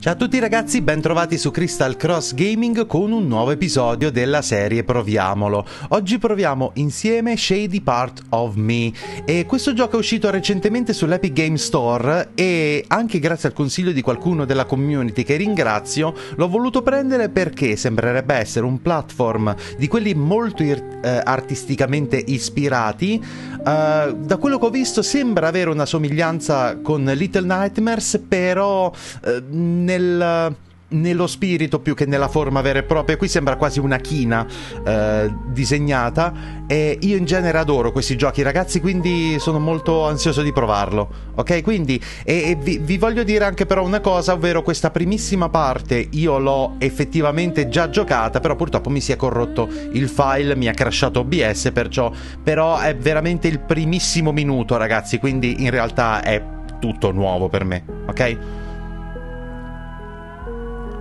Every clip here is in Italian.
Ciao a tutti ragazzi, bentrovati su Crystal Cross Gaming con un nuovo episodio della serie Proviamolo. Oggi proviamo insieme Shady Part of Me e questo gioco è uscito recentemente sull'Epic Game Store e anche grazie al consiglio di qualcuno della community che ringrazio l'ho voluto prendere perché sembrerebbe essere un platform di quelli molto eh, artisticamente ispirati. Uh, da quello che ho visto sembra avere una somiglianza con Little Nightmares però uh, nel nello spirito più che nella forma vera e propria. Qui sembra quasi una china eh, disegnata. E io in genere adoro questi giochi, ragazzi, quindi sono molto ansioso di provarlo. Ok, quindi e, e vi, vi, voglio dire anche però una cosa, ovvero questa primissima parte io l'ho effettivamente già giocata, però purtroppo mi si è corrotto il file, mi ha crashato OBS, perciò però è veramente il primissimo minuto, ragazzi, quindi in realtà è tutto nuovo per me, ok?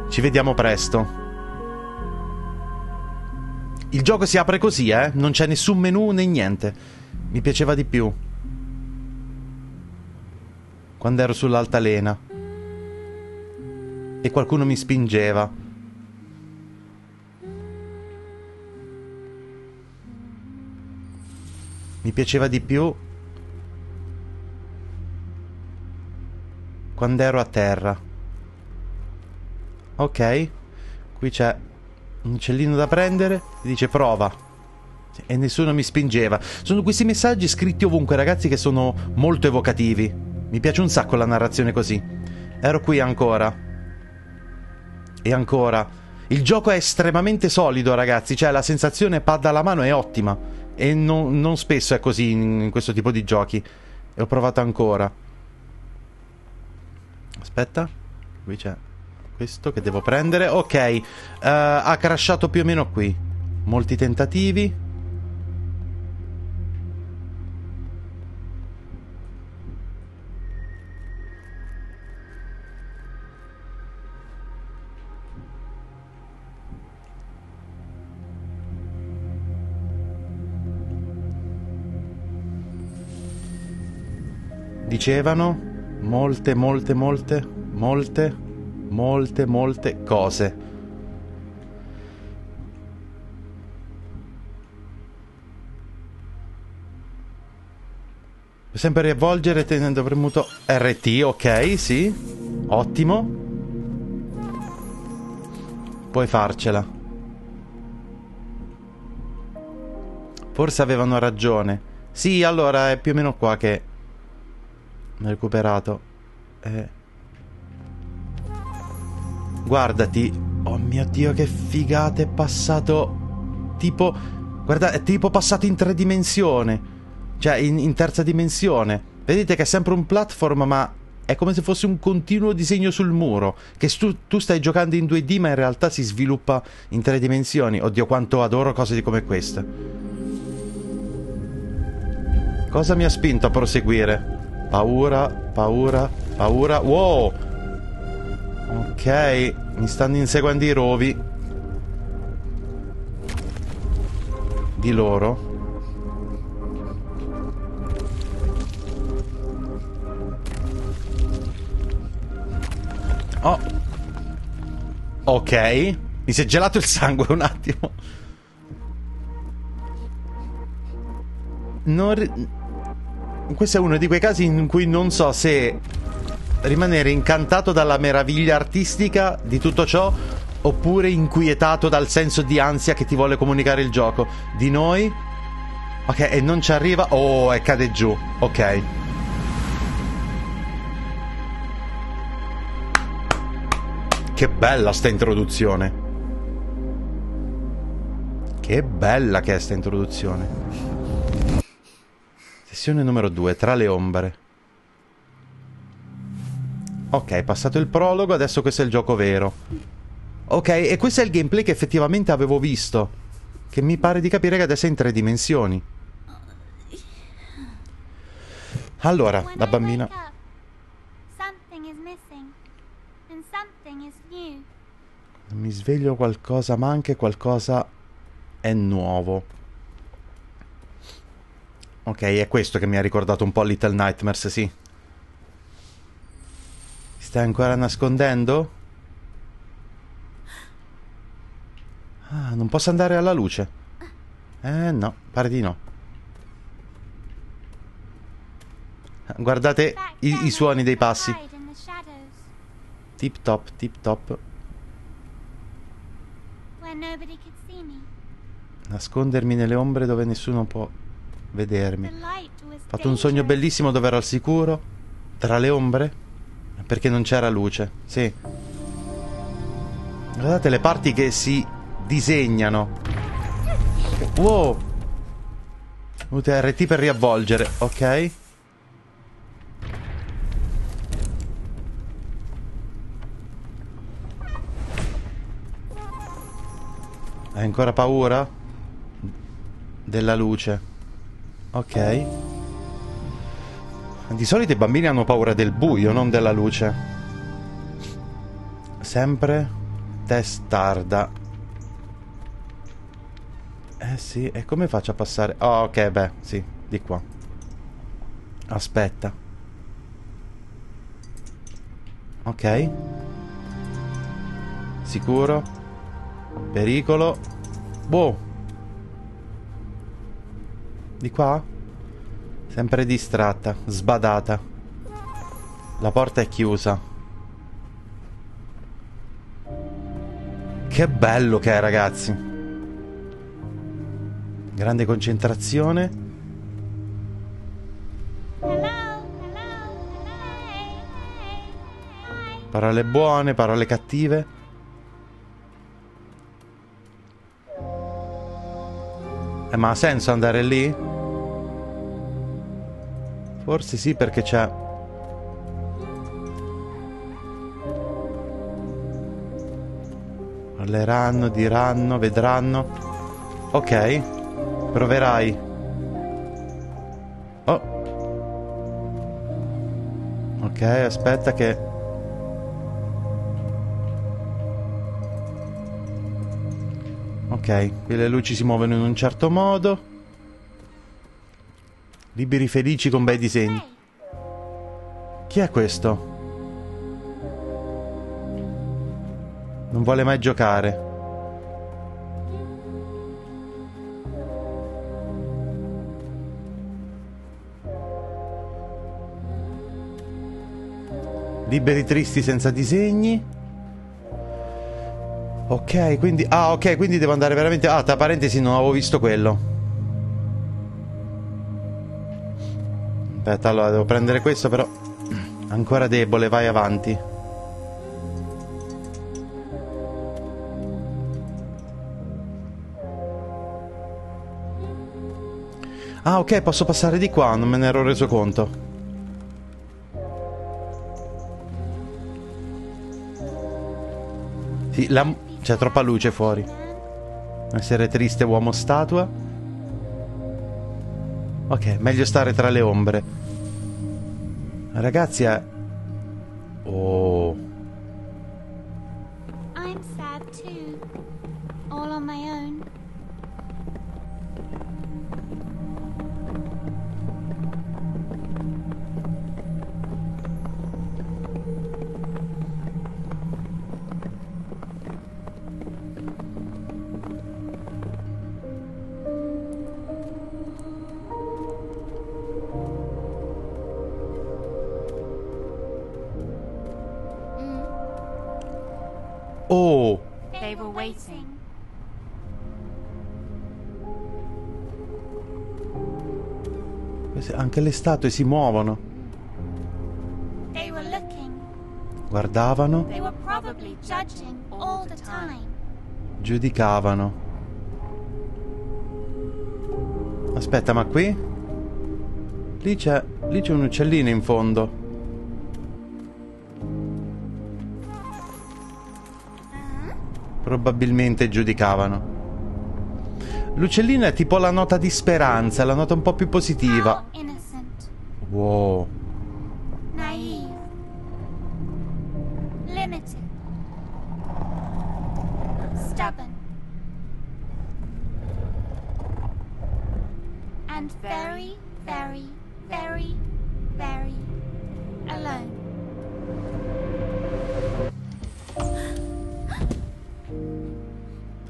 Ci vediamo presto. Il gioco si apre così, eh? Non c'è nessun menu né niente. Mi piaceva di più. Quando ero sull'altalena. E qualcuno mi spingeva. Mi piaceva di più quando ero a terra. Ok, qui c'è un uccellino da prendere, dice prova. E nessuno mi spingeva. Sono questi messaggi scritti ovunque, ragazzi, che sono molto evocativi. Mi piace un sacco la narrazione così. Ero qui ancora. E ancora. Il gioco è estremamente solido, ragazzi. Cioè, la sensazione pad alla mano è ottima. E non, non spesso è così in, in questo tipo di giochi. E ho provato ancora. Aspetta. Qui c'è questo che devo prendere. Ok, uh, ha crashato più o meno qui. Molti tentativi. Dicevano molte, molte, molte, molte molte, molte cose. Sempre riavvolgere tenendo premuto RT, ok, sì. Ottimo. Puoi farcela. Forse avevano ragione. Sì, allora è più o meno qua che... Recuperato. Eh... Guardati. Oh mio Dio, che figata, è passato... Tipo... Guarda, è tipo passato in tre dimensioni. Cioè, in, in terza dimensione. Vedete che è sempre un platform, ma è come se fosse un continuo disegno sul muro. Che tu, tu, stai giocando in 2D, ma in realtà si sviluppa in tre dimensioni. Oddio, quanto adoro cose di come queste. Cosa mi ha spinto a proseguire? Paura, paura, paura. Wow! Ok, mi stanno inseguendo i rovi. Di loro. Oh. Ok. Mi si è gelato il sangue un attimo. Non... Questo è uno di quei casi in cui non so se rimanere incantato dalla meraviglia artistica di tutto ciò oppure inquietato dal senso di ansia che ti vuole comunicare il gioco. Di noi? Ok, e non ci arriva. Oh, e cade giù. Ok. Che bella sta introduzione. Che bella che è sta introduzione. Sessione numero 2, tra le ombre. Ok, passato il prologo, adesso questo è il gioco vero. Ok, e questo è il gameplay che effettivamente avevo visto. Che mi pare di capire che adesso è in tre dimensioni. Allora, la bambina... Mi sveglio qualcosa manca e qualcosa è nuovo. Ok, è questo che mi ha ricordato un po' Little Nightmares, sì stai ancora nascondendo? Ah, non posso andare alla luce. Eh no, pare di no. Guardate i, i suoni dei passi. Tip top, tip top. Nascondermi nelle ombre dove nessuno può vedermi. Ho fatto un sogno bellissimo dove ero al sicuro. Tra le ombre. Perché non c'era luce. Sì. Guardate le parti che si disegnano. Wow. UTRT per riavvolgere, ok. Hai ancora paura? Della luce. Ok. Di solito i bambini hanno paura del buio, non della luce. Sempre testarda. Eh sì, e come faccio a passare? Oh, ok, beh, sì, di qua. Aspetta. Ok. Sicuro. Pericolo. Boh. Di qua? Sempre distratta, sbadata. La porta è chiusa. Che bello che è, ragazzi. Grande concentrazione. Parole buone, parole cattive. Eh, ma ha senso andare lì? Forse sì perché c'è Parleranno, diranno, vedranno. Ok. Proverai. Oh. Ok, aspetta che... Ok, qui le luci si muovono in un certo modo. Liberi felici con bei disegni. Chi è questo? Non vuole mai giocare. Liberi tristi senza disegni. Ok, quindi... Ah, ok, quindi devo andare veramente... Ah, tra parentesi non avevo visto quello. Aspetta, allora devo prendere questo però... Ancora debole, vai avanti. Ah, ok, posso passare di qua, non me ne ero reso conto. La... c'è troppa luce fuori. Essere triste uomo statua. Ok, meglio stare tra le ombre. Ragazzi, è... Oh... Oh! They were waiting. Anche le statue si muovono. They were looking. Guardavano, They were probably judging all the time. giudicavano. Aspetta, ma qui? Lì c'è. Lì c'è un uccellino in fondo. Probabilmente giudicavano. L'uccellino è tipo la nota di speranza, la nota un po' più positiva. Wow.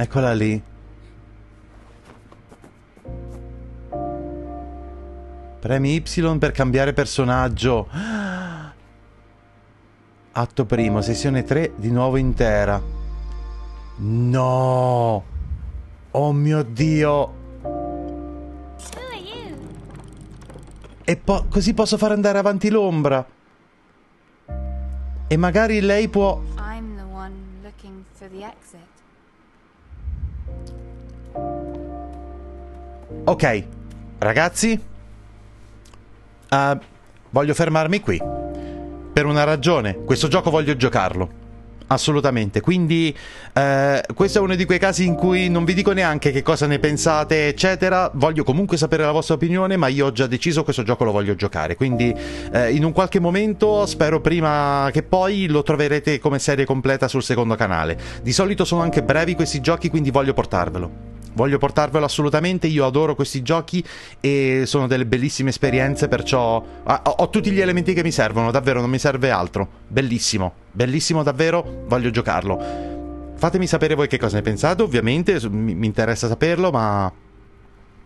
Eccola lì. Premi Y per cambiare personaggio. Atto primo, sessione 3, di nuovo intera. No! Oh mio Dio! E po così posso far andare avanti l'ombra. E magari lei può... I'm the one looking for the exit. Ok, ragazzi, eh, voglio fermarmi qui. Per una ragione, questo gioco voglio giocarlo. Assolutamente, quindi eh, questo è uno di quei casi in cui non vi dico neanche che cosa ne pensate, eccetera. Voglio comunque sapere la vostra opinione, ma io ho già deciso questo gioco lo voglio giocare. Quindi eh, in un qualche momento, spero prima che poi, lo troverete come serie completa sul secondo canale. Di solito sono anche brevi questi giochi, quindi voglio portarvelo. Voglio portarvelo assolutamente, io adoro questi giochi e sono delle bellissime esperienze, perciò ah, ho, ho tutti gli elementi che mi servono, davvero non mi serve altro. Bellissimo, bellissimo davvero, voglio giocarlo. Fatemi sapere voi che cosa ne pensate, ovviamente mi, mi interessa saperlo, ma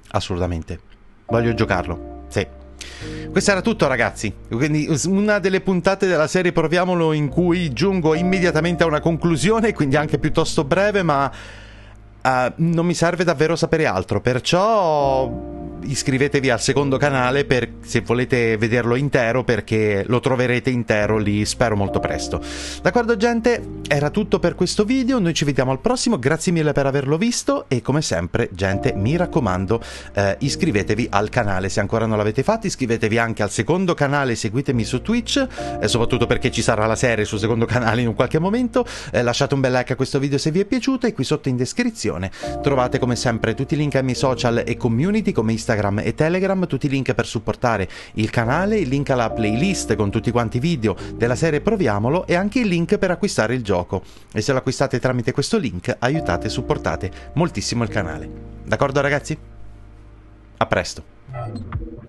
assolutamente voglio giocarlo. Sì. Questo era tutto ragazzi, quindi una delle puntate della serie proviamolo in cui giungo immediatamente a una conclusione, quindi anche piuttosto breve, ma Uh, non mi serve davvero sapere altro, perciò iscrivetevi al secondo canale per, se volete vederlo intero perché lo troverete intero lì spero molto presto. D'accordo gente? Era tutto per questo video noi ci vediamo al prossimo. Grazie mille per averlo visto e come sempre gente mi raccomando eh, iscrivetevi al canale se ancora non l'avete fatto. Iscrivetevi anche al secondo canale seguitemi su Twitch eh, soprattutto perché ci sarà la serie sul secondo canale in un qualche momento. Eh, lasciate un bel like a questo video se vi è piaciuto e qui sotto in descrizione trovate come sempre tutti i link ai miei social e community come Instagram Instagram e Telegram tutti i link per supportare il canale, il link alla playlist con tutti quanti i video della serie Proviamolo e anche il link per acquistare il gioco. E se lo acquistate tramite questo link aiutate e supportate moltissimo il canale. D'accordo ragazzi? A presto.